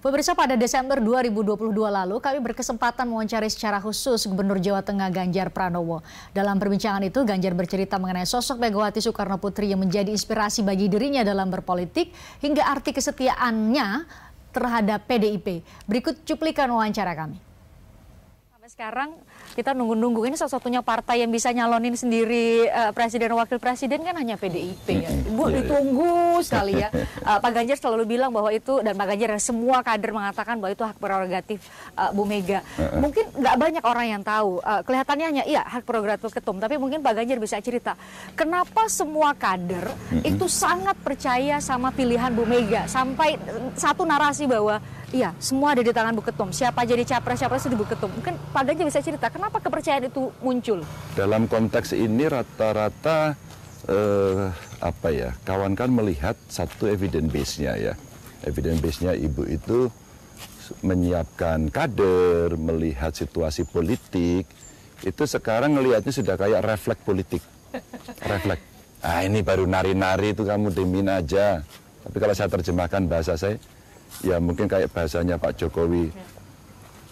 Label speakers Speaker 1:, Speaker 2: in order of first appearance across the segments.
Speaker 1: Pemirsa pada Desember 2022 lalu kami berkesempatan mewawancari secara khusus Gubernur Jawa Tengah Ganjar Pranowo. Dalam perbincangan itu Ganjar bercerita mengenai sosok Megawati Soekarno Putri yang menjadi inspirasi bagi dirinya dalam berpolitik hingga arti kesetiaannya terhadap PDIP. Berikut cuplikan wawancara kami sekarang kita nunggu-nunggu ini salah satunya partai yang bisa nyalonin sendiri uh, presiden wakil presiden kan hanya PDIP ya. Ibu yeah, iya. ditunggu yeah. sekali ya. Uh, Pak Ganjar selalu bilang bahwa itu dan Pak Ganjar dan semua kader mengatakan bahwa itu hak prerogatif uh, Bu Mega. Mungkin nggak banyak orang yang tahu. Uh, kelihatannya hanya iya hak prerogatif ketum, tapi mungkin Pak Ganjar bisa cerita kenapa semua kader itu sangat percaya sama pilihan Bu Mega sampai satu narasi bahwa Iya, semua ada di tangan Bu Ketum. Siapa jadi capres, siapa itu Bu Ketum. Mungkin Pak Ganjar bisa cerita, kenapa kepercayaan itu muncul?
Speaker 2: Dalam konteks ini rata-rata eh, apa ya, kawan kan melihat satu evidence base-nya ya. Evidence base-nya Ibu itu menyiapkan kader, melihat situasi politik, itu sekarang ngelihatnya sudah kayak refleks politik. Refleks. Ah ini baru nari-nari itu kamu demin aja. Tapi kalau saya terjemahkan bahasa saya, ya mungkin kayak bahasanya Pak Jokowi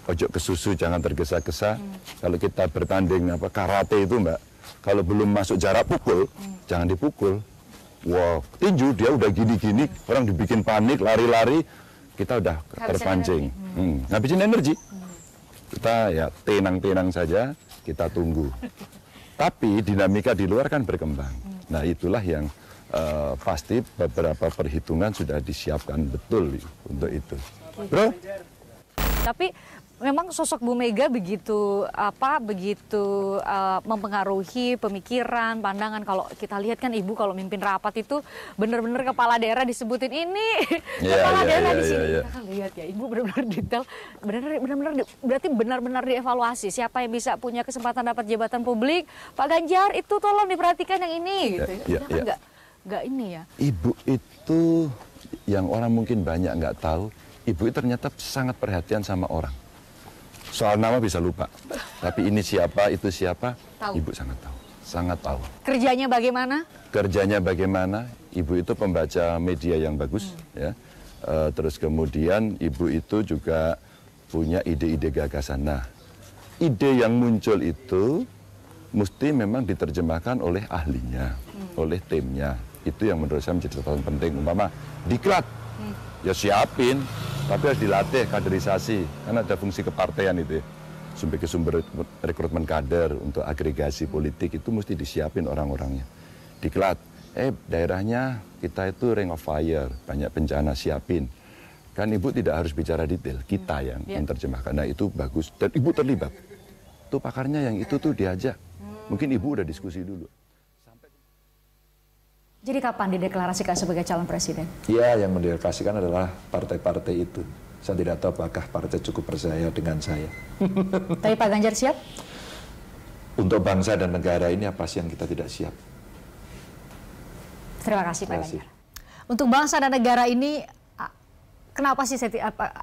Speaker 2: ojo ke susu jangan tergesa-gesa hmm. kalau kita bertanding apa karate itu mbak kalau belum masuk jarak pukul hmm. jangan dipukul wow tinju dia udah gini-gini hmm. orang dibikin panik lari-lari kita udah Habisin terpancing energi. Hmm. Hmm. ngabisin energi hmm. kita ya tenang-tenang saja kita tunggu tapi dinamika di luar kan berkembang hmm. nah itulah yang uh, pasti beberapa perhitungan sudah disiapkan betul untuk itu. Bro?
Speaker 1: Tapi memang sosok Bu Mega begitu apa begitu uh, mempengaruhi pemikiran, pandangan kalau kita lihat kan Ibu kalau mimpin rapat itu benar-benar kepala daerah disebutin ini yeah, kepala yeah, daerah yeah, di sini. Yeah, yeah. Kita kan lihat ya Ibu benar-benar detail, benar-benar benar-benar berarti benar-benar dievaluasi siapa yang bisa punya kesempatan dapat jabatan publik. Pak Ganjar itu tolong diperhatikan yang ini gitu. Yeah, yeah, yeah. Enggak nggak ini ya?
Speaker 2: Ibu itu yang orang mungkin banyak nggak tahu, ibu itu ternyata sangat perhatian sama orang. Soal nama bisa lupa, tapi ini siapa, itu siapa, tahu. ibu sangat tahu, sangat tahu.
Speaker 1: Kerjanya bagaimana?
Speaker 2: Kerjanya bagaimana? Ibu itu pembaca media yang bagus, hmm. ya. Uh, terus kemudian ibu itu juga punya ide-ide gagasan. Nah, ide yang muncul itu mesti memang diterjemahkan oleh ahlinya, hmm. oleh timnya itu yang menurut saya menjadi catatan penting umpama diklat hmm. ya siapin tapi harus dilatih kaderisasi karena ada fungsi kepartean itu ya. sebagai sumber rekrutmen kader untuk agregasi politik itu mesti disiapin orang-orangnya diklat eh daerahnya kita itu ring of fire banyak bencana siapin kan ibu tidak harus bicara detail kita hmm. yang yeah. menerjemahkan nah itu bagus dan ibu terlibat tuh pakarnya yang itu tuh diajak mungkin ibu udah diskusi dulu
Speaker 1: jadi kapan dideklarasikan sebagai calon presiden?
Speaker 2: Iya, yang mendeklarasikan adalah partai-partai itu. Saya tidak tahu apakah partai cukup percaya dengan saya.
Speaker 1: Tapi Pak Ganjar siap?
Speaker 2: Untuk bangsa dan negara ini apa sih yang kita tidak siap?
Speaker 1: Terima kasih Pak Ganjar. Untuk bangsa dan negara ini kenapa sih saya, apa,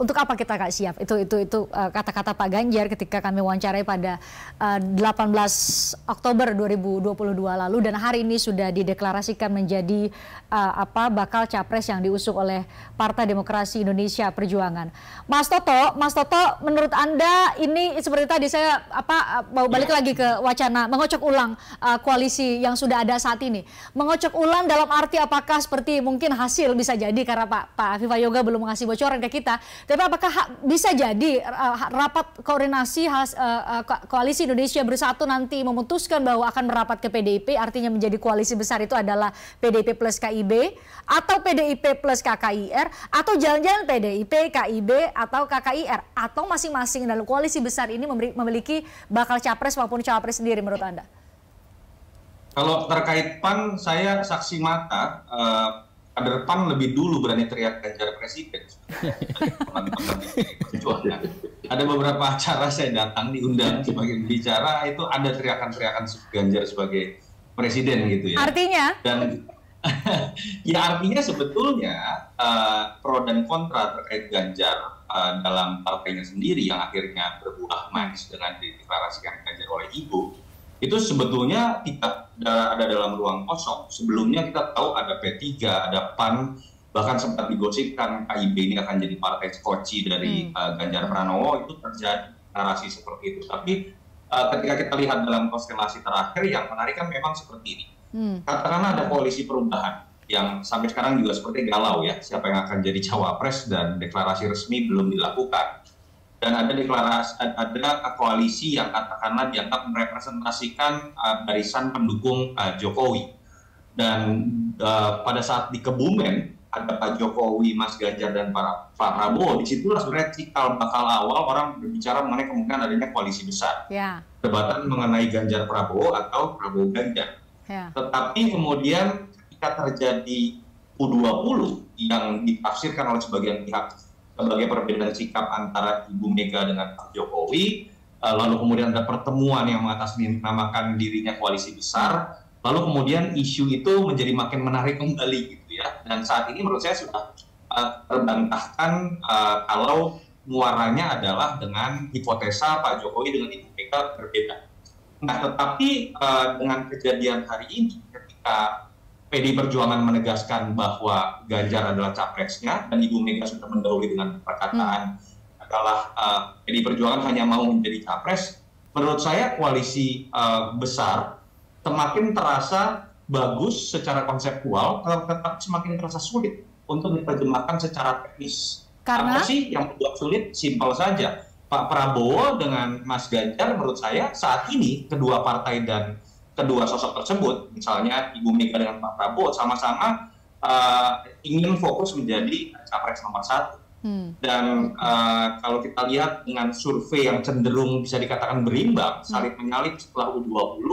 Speaker 1: untuk apa kita nggak siap? Itu itu itu eh, kata-kata Pak Ganjar ketika kami wawancarai pada uh, eh, 18 Oktober 2022 lalu dan hari ini sudah dideklarasikan menjadi uh, apa bakal capres yang diusung oleh Partai Demokrasi Indonesia Perjuangan. Mas Toto, Mas Toto, menurut Anda ini seperti tadi saya apa mau balik lagi ke wacana mengocok ulang uh, koalisi yang sudah ada saat ini. Mengocok ulang dalam arti apakah seperti mungkin hasil bisa jadi karena Pak Pak Viva Yoga juga belum mengasih bocoran ke kita. Tapi apakah bisa jadi uh, rapat koordinasi has, uh, uh, koalisi Indonesia Bersatu nanti memutuskan bahwa akan merapat ke PDIP, artinya menjadi koalisi besar itu adalah PDIP plus KIB atau PDIP plus KKIR atau jangan-jangan PDIP, KIB atau KKIR atau masing-masing dalam koalisi besar ini memiliki bakal capres maupun cawapres sendiri menurut Anda?
Speaker 3: Kalau terkait PAN, saya saksi mata uh, kader PAN lebih dulu berani teriak Ganjar Presiden. ada beberapa acara saya datang diundang sebagai bicara itu ada teriakan-teriakan Ganjar sebagai presiden gitu ya.
Speaker 1: Artinya?
Speaker 3: Dan ya artinya sebetulnya uh, pro dan kontra terkait Ganjar uh, dalam partainya sendiri yang akhirnya berbuah manis dengan dideklarasikan Ganjar oleh ibu itu sebetulnya tidak ada dalam ruang kosong. Sebelumnya kita tahu ada P3, ada PAN, bahkan sempat digosipkan KIB ini akan jadi partai skoci dari hmm. uh, Ganjar Pranowo itu terjadi narasi seperti itu. Tapi uh, ketika kita lihat dalam konstelasi terakhir yang menarik kan memang seperti ini. Hmm. Katakanlah ada koalisi perubahan yang sampai sekarang juga seperti galau ya siapa yang akan jadi cawapres dan deklarasi resmi belum dilakukan. Dan ada deklarasi ada koalisi yang katakanlah dianggap merepresentasikan uh, barisan pendukung uh, Jokowi. Dan uh, pada saat di Kebumen ada Pak Jokowi, Mas Ganjar dan Pak, Pak Prabowo, di situlah sebenarnya cikal bakal awal orang berbicara mengenai kemungkinan adanya koalisi besar. Ya. Debatan mengenai Ganjar Prabowo atau Prabowo Ganjar. Ya. Tetapi kemudian ketika terjadi U20 yang ditafsirkan oleh sebagian pihak sebagai perbedaan sikap antara Ibu Mega dengan Pak Jokowi, eh, lalu kemudian ada pertemuan yang mengatasnamakan dirinya koalisi besar, lalu kemudian isu itu menjadi makin menarik kembali ya. Dan saat ini menurut saya sudah uh, terbantahkan uh, kalau muaranya adalah dengan hipotesa Pak Jokowi dengan Ibu Mega berbeda. Nah, tetapi dengan kejadian hari ini ketika PD Perjuangan menegaskan bahwa Ganjar adalah capresnya dan Ibu Mega sudah mendahului dengan perkataan hmm. adalah uh, PD Perjuangan hanya mau menjadi capres, menurut saya koalisi uh, besar semakin terasa bagus secara konseptual, tetapi semakin terasa sulit untuk diterjemahkan secara teknis. Karena? Apa sih yang membuat sulit? Simpel saja. Pak Prabowo dengan Mas Ganjar menurut saya saat ini kedua partai dan kedua sosok tersebut, misalnya Ibu Mega dengan Pak Prabowo sama-sama uh, ingin fokus menjadi capres nomor satu. Hmm. Dan uh, kalau kita lihat dengan survei yang cenderung bisa dikatakan berimbang, hmm. salib menyalip setelah U20,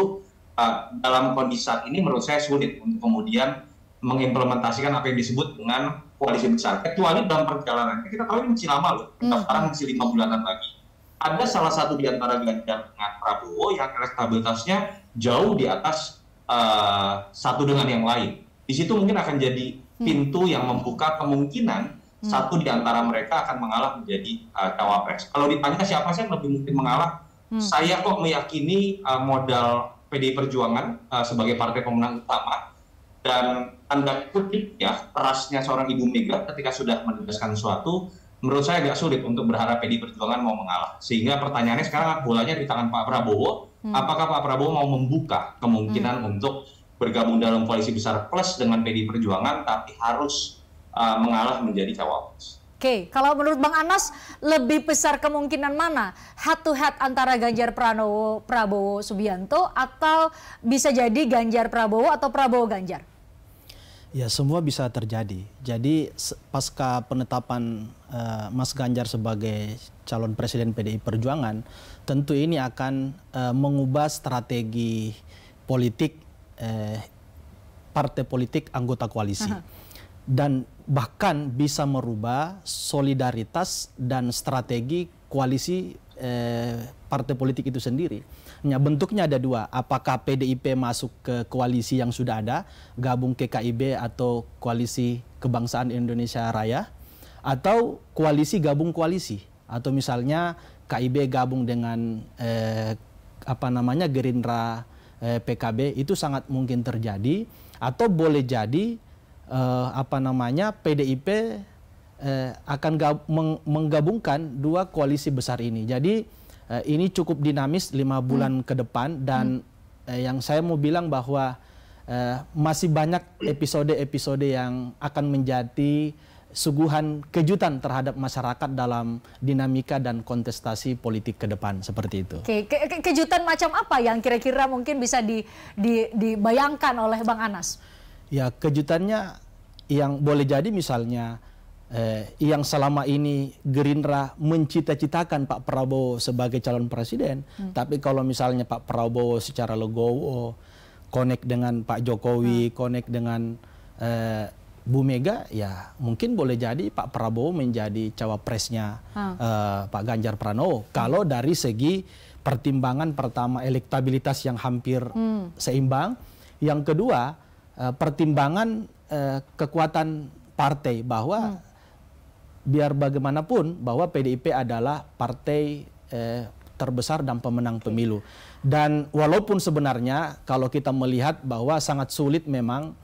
Speaker 3: uh, dalam kondisi saat ini menurut saya sulit untuk kemudian mengimplementasikan apa yang disebut dengan koalisi besar. Kecuali dalam perjalanan, kita tahu ini masih lama loh, kita hmm. sekarang masih lima bulanan lagi. Ada salah satu di antara Ganjar dengan Prabowo yang elektabilitasnya jauh di atas uh, satu dengan yang lain. Di situ mungkin akan jadi hmm. pintu yang membuka kemungkinan hmm. satu di antara mereka akan mengalah menjadi uh, cawapres. Kalau ditanya siapa sih yang lebih mungkin mengalah, hmm. saya kok meyakini uh, modal PDI Perjuangan uh, sebagai partai pemenang utama dan tanda kutip ya kerasnya seorang ibu Mega ketika sudah menegaskan sesuatu menurut saya agak sulit untuk berharap PDI Perjuangan mau mengalah sehingga pertanyaannya sekarang bolanya di tangan Pak Prabowo. Apakah Pak Prabowo mau membuka kemungkinan hmm. untuk bergabung dalam koalisi besar plus dengan PDI Perjuangan tapi harus uh, mengalah menjadi cawapres.
Speaker 1: Oke, kalau menurut Bang Anas lebih besar kemungkinan mana head to head antara Ganjar Pranowo, Prabowo Subianto atau bisa jadi Ganjar Prabowo atau Prabowo Ganjar?
Speaker 4: Ya semua bisa terjadi. Jadi pasca penetapan uh, Mas Ganjar sebagai calon presiden PDI Perjuangan, tentu ini akan uh, mengubah strategi politik uh, partai politik anggota koalisi. -huh. Dan bahkan bisa merubah solidaritas dan strategi koalisi eh, partai politik itu sendiri. Ya, bentuknya ada dua, apakah PDIP masuk ke koalisi yang sudah ada, gabung ke KIB atau koalisi kebangsaan Indonesia Raya, atau koalisi gabung koalisi, atau misalnya KIB gabung dengan eh, apa namanya Gerindra eh, PKB itu sangat mungkin terjadi, atau boleh jadi uh, apa namanya PDIP eh, akan meng menggabungkan dua koalisi besar ini. Jadi uh, ini cukup dinamis lima bulan hmm. ke depan dan hmm. uh, yang saya mau bilang bahwa uh, masih banyak episode-episode yang akan menjadi suguhan kejutan terhadap masyarakat dalam dinamika dan kontestasi politik ke depan seperti itu.
Speaker 1: Oke, ke ke kejutan macam apa yang kira-kira mungkin bisa di, di, dibayangkan oleh Bang Anas?
Speaker 4: Ya kejutannya yang boleh jadi misalnya eh, yang selama ini Gerindra mencita-citakan Pak Prabowo sebagai calon presiden, hmm. tapi kalau misalnya Pak Prabowo secara legowo connect dengan Pak Jokowi, hmm. connect dengan eh, Bu Mega, ya mungkin boleh jadi Pak Prabowo menjadi cawapresnya hmm. eh, Pak Ganjar Pranowo. Hmm. Kalau dari segi pertimbangan pertama elektabilitas yang hampir hmm. seimbang, yang kedua uh, pertimbangan uh, kekuatan partai bahwa hmm. Biar bagaimanapun bahwa PDIP adalah partai uh, terbesar dan pemenang pemilu. Dan walaupun sebenarnya kalau kita melihat bahwa sangat sulit memang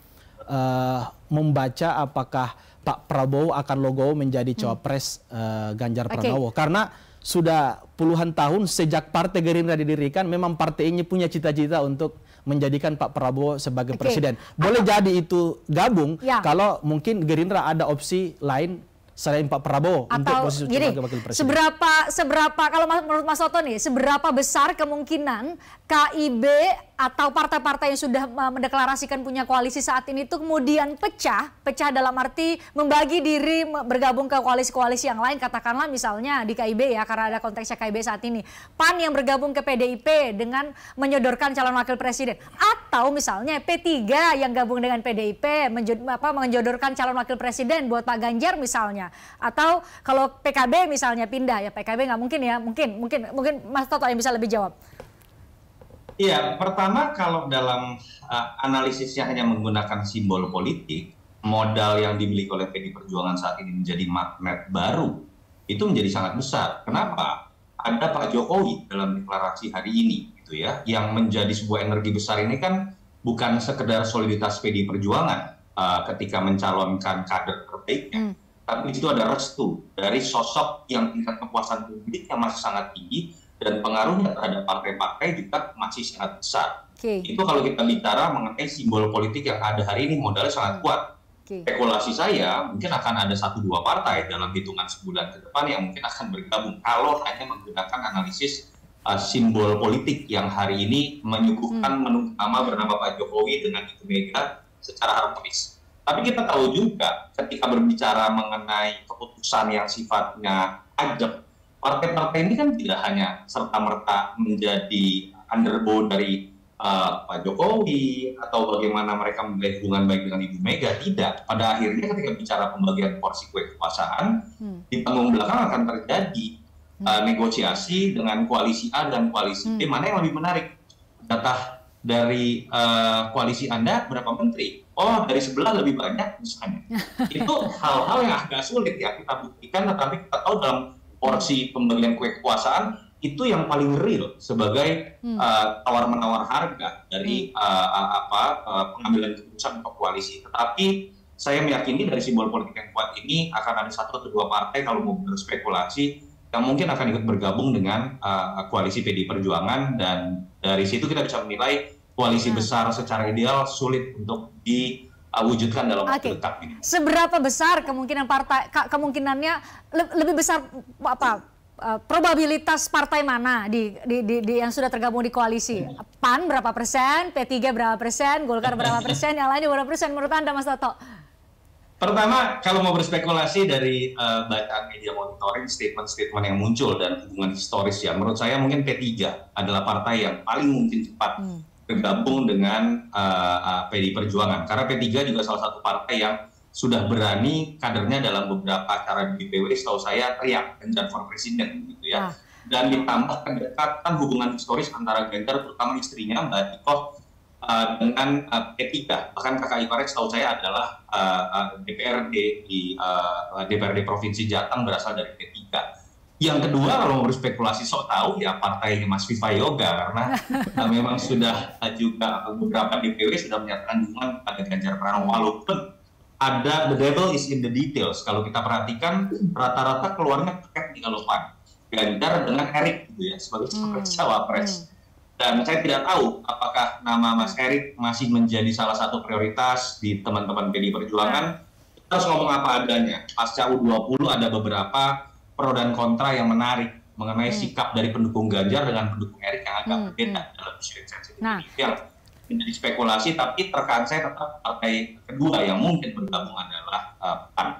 Speaker 4: uh, membaca apakah Pak Prabowo akan logo menjadi cawapres uh, Ganjar Pranowo okay. karena sudah puluhan tahun sejak Partai Gerindra didirikan memang partai ini punya cita-cita untuk menjadikan Pak Prabowo sebagai okay. presiden. Boleh Atau, jadi itu gabung ya. kalau mungkin Gerindra ada opsi lain selain Pak Prabowo
Speaker 1: Atau untuk posisi gini, sebagai wakil presiden. Seberapa seberapa kalau menurut Mas Soto nih, seberapa besar kemungkinan KIB atau partai-partai yang sudah mendeklarasikan punya koalisi saat ini itu kemudian pecah, pecah dalam arti membagi diri bergabung ke koalisi-koalisi yang lain, katakanlah misalnya di KIB ya, karena ada konteksnya KIB saat ini. PAN yang bergabung ke PDIP dengan menyodorkan calon wakil presiden. Atau misalnya P3 yang gabung dengan PDIP menjodorkan calon wakil presiden buat Pak Ganjar misalnya. Atau kalau PKB misalnya pindah, ya PKB nggak mungkin ya, mungkin, mungkin, mungkin Mas Toto yang bisa lebih jawab.
Speaker 3: Iya, pertama kalau dalam uh, analisisnya hanya menggunakan simbol politik, modal yang dimiliki oleh PD Perjuangan saat ini menjadi magnet baru, itu menjadi sangat besar. Kenapa? Ada Pak Jokowi dalam deklarasi hari ini, gitu ya, yang menjadi sebuah energi besar ini kan bukan sekedar soliditas PD Perjuangan uh, ketika mencalonkan kader terbaiknya, hmm. tapi itu ada restu dari sosok yang tingkat kepuasan publiknya masih sangat tinggi dan pengaruhnya terhadap partai-partai juga masih sangat besar. Okay. Itu kalau kita bicara mengenai simbol politik yang ada hari ini modalnya sangat kuat. Okay. Spekulasi saya mungkin akan ada satu dua partai dalam hitungan sebulan ke depan yang mungkin akan bergabung kalau hanya menggunakan analisis uh, simbol politik yang hari ini menyuguhkan hmm. menu utama bernama Pak Jokowi dengan Ibu Mega secara harmonis. Tapi kita tahu juga ketika berbicara mengenai keputusan yang sifatnya ajak partai-partai ini kan tidak hanya serta-merta menjadi underbow dari uh, Pak Jokowi atau bagaimana mereka memilih hubungan baik dengan Ibu Mega tidak. Pada akhirnya ketika bicara pembagian porsi kue kekuasaan hmm. di panggung belakang akan terjadi hmm. uh, negosiasi dengan koalisi A dan koalisi B hmm. mana yang lebih menarik. Data dari uh, koalisi Anda berapa menteri? Oh, dari sebelah lebih banyak misalnya. Itu hal-hal yang agak sulit ya kita buktikan, tetapi kita tahu dalam porsi kue kekuasaan itu yang paling real sebagai hmm. uh, tawar menawar harga dari uh, uh, apa uh, pengambilan keputusan untuk koalisi. Tetapi saya meyakini dari simbol politik yang kuat ini akan ada satu atau dua partai kalau mau berspekulasi yang mungkin akan ikut bergabung dengan uh, koalisi PD Perjuangan dan dari situ kita bisa menilai koalisi hmm. besar secara ideal sulit untuk di uh, wujudkan dalam waktu okay. dekat ini.
Speaker 1: Seberapa besar kemungkinan partai kemungkinannya le lebih besar apa uh, probabilitas partai mana di, di, di, di yang sudah tergabung di koalisi? PAN berapa persen, P3 berapa persen, Golkar berapa persen, yang lainnya berapa persen menurut Anda Mas Toto?
Speaker 3: Pertama, kalau mau berspekulasi dari uh, bacaan media monitoring, statement-statement yang muncul dan hubungan historis ya, menurut saya mungkin P3 adalah partai yang paling mungkin cepat hmm bergabung dengan uh, uh, PDI Perjuangan. Karena P3 juga salah satu partai yang sudah berani kadernya dalam beberapa acara di DPW, setahu saya teriak Ganjar for President gitu ya. Ah. Dan ditambah kedekatan hubungan historis antara Ganjar terutama istrinya Mbak Tikoh uh, dengan uh, P3. Bahkan kakak iparnya setahu saya adalah uh, uh, DPRD di uh, DPRD Provinsi Jateng berasal dari P3 yang kedua kalau mau berspekulasi sok tahu ya partainya Mas Viva Yoga karena uh, memang sudah uh, juga beberapa DPW sudah menyatakan dukungan pada Ganjar Pranowo walaupun ada the devil is in the details. Kalau kita perhatikan rata-rata keluarnya paket di Galopan. Ganjar dengan Erik gitu ya sebagai hmm. cawapres. Hmm. Dan saya tidak tahu apakah nama Mas Erik masih menjadi salah satu prioritas di teman-teman PDI Perjuangan. Kita harus ngomong apa adanya. Pasca U20 ada beberapa pro dan kontra yang menarik mengenai hmm. sikap dari pendukung Ganjar dengan pendukung Erik yang agak hmm. berbeda hmm. dalam isu sensitif nah. yang menjadi spekulasi tapi terkait saya tetap partai kedua yang mungkin bergabung adalah uh, PAN.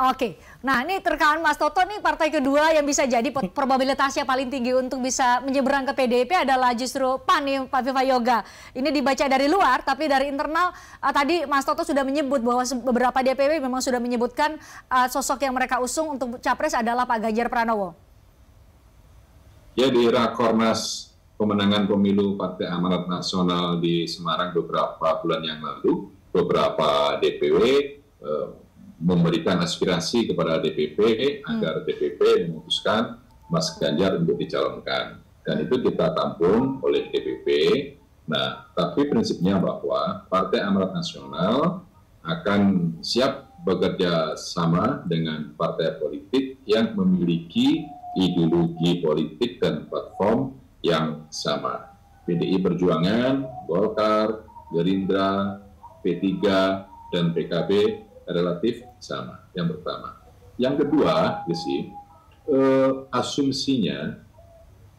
Speaker 1: Oke, nah ini terkait Mas Toto nih partai kedua yang bisa jadi probabilitasnya paling tinggi untuk bisa menyeberang ke PDIP adalah justru PAN nih Pak Viva Yoga. Ini dibaca dari luar tapi dari internal uh, tadi Mas Toto sudah menyebut bahwa beberapa DPW memang sudah menyebutkan uh, sosok yang mereka usung untuk capres adalah Pak Ganjar Pranowo.
Speaker 5: Ya di Rakornas pemenangan pemilu Partai Amanat Nasional di Semarang beberapa bulan yang lalu, beberapa DPW uh, memberikan aspirasi kepada DPP hmm. agar DPP memutuskan Mas Ganjar untuk dicalonkan. Dan itu kita tampung oleh DPP Nah, tapi prinsipnya bahwa Partai Amanat Nasional akan siap bekerja sama dengan partai politik yang memiliki ideologi politik dan platform yang sama. PDI Perjuangan, Golkar, Gerindra, P3, dan PKB relatif sama. Yang pertama. Yang kedua, Desi, eh, asumsinya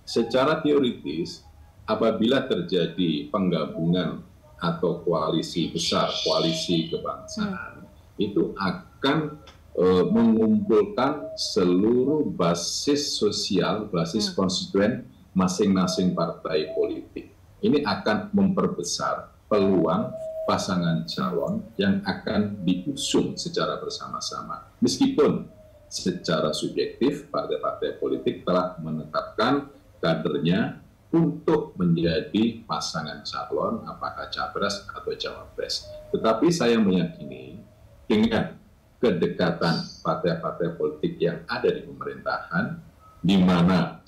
Speaker 5: secara teoritis apabila terjadi penggabungan atau koalisi besar, koalisi kebangsaan, hmm. itu akan uh, mengumpulkan seluruh basis sosial, basis hmm. konstituen masing-masing partai politik. Ini akan memperbesar peluang pasangan calon yang akan diusung secara bersama-sama. Meskipun secara subjektif partai-partai politik telah menetapkan kadernya untuk menjadi pasangan calon apakah capres atau cawapres. Tetapi saya meyakini dengan kedekatan partai-partai politik yang ada di pemerintahan, di mana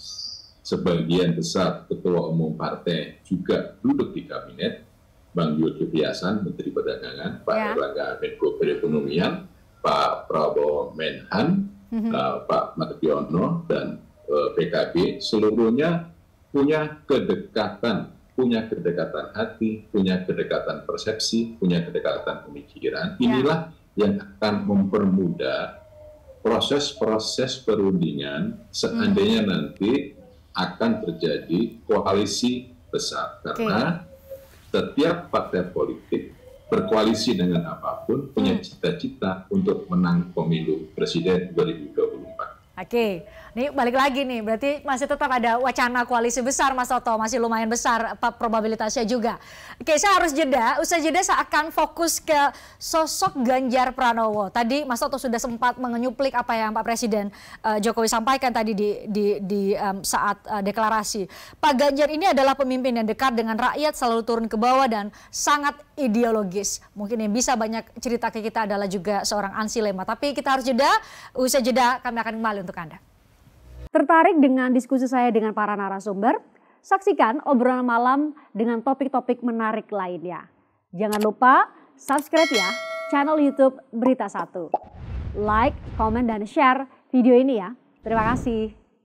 Speaker 5: sebagian besar ketua umum partai juga duduk di kabinet, Bang Zulkifli Hasan, Menteri Perdagangan, Pak ya. Erlangga Menko Perekonomian, Pak Prabowo Menhan, mm -hmm. uh, Pak Mardiono, dan uh, PKB, seluruhnya punya kedekatan, punya kedekatan hati, punya kedekatan persepsi, punya kedekatan pemikiran. Ya. Inilah yang akan mempermudah proses-proses perundingan seandainya hmm. nanti akan terjadi koalisi besar karena okay. Setiap partai politik berkoalisi dengan apa pun punya hmm. cita-cita hmm. untuk menang pemilu presiden 2024.
Speaker 1: Oke, ini balik lagi nih, berarti masih tetap ada wacana koalisi besar Mas Toto, masih lumayan besar probabilitasnya juga. Oke, saya harus jeda, usai jeda saya akan fokus ke sosok Ganjar Pranowo. Tadi Mas Toto sudah sempat mengenyuplik apa yang Pak Presiden uh, Jokowi sampaikan tadi di, di, di um, saat uh, deklarasi. Pak Ganjar ini adalah pemimpin yang dekat dengan rakyat, selalu turun ke bawah dan sangat ideologis. Mungkin yang bisa banyak cerita ke kita adalah juga seorang Ansi Lema. Tapi kita harus jeda, usai jeda kami akan kembali untuk Anda. Tertarik dengan diskusi saya dengan para narasumber? Saksikan obrolan malam dengan topik-topik menarik lainnya. Jangan lupa subscribe ya channel YouTube Berita Satu. Like, komen, dan share video ini ya. Terima kasih.